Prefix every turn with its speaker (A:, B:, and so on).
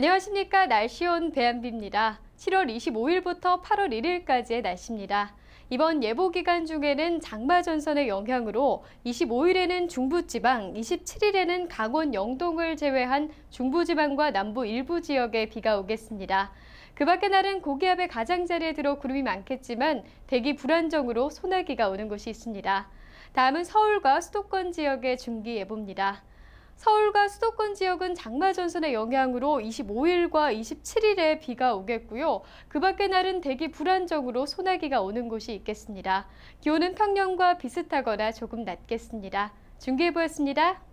A: 안녕하십니까. 날씨 온 배안비입니다. 7월 25일부터 8월 1일까지의 날씨입니다. 이번 예보 기간 중에는 장마 전선의 영향으로 25일에는 중부지방, 27일에는 강원 영동을 제외한 중부지방과 남부 일부 지역에 비가 오겠습니다. 그 밖의 날은 고기압의 가장자리에 들어 구름이 많겠지만 대기 불안정으로 소나기가 오는 곳이 있습니다. 다음은 서울과 수도권 지역의 중기 예보입니다. 서울과 수도권 지역은 장마 전선의 영향으로 25일과 27일에 비가 오겠고요. 그 밖의 날은 대기 불안정으로 소나기가 오는 곳이 있겠습니다. 기온은 평년과 비슷하거나 조금 낮겠습니다. 중계보였습니다.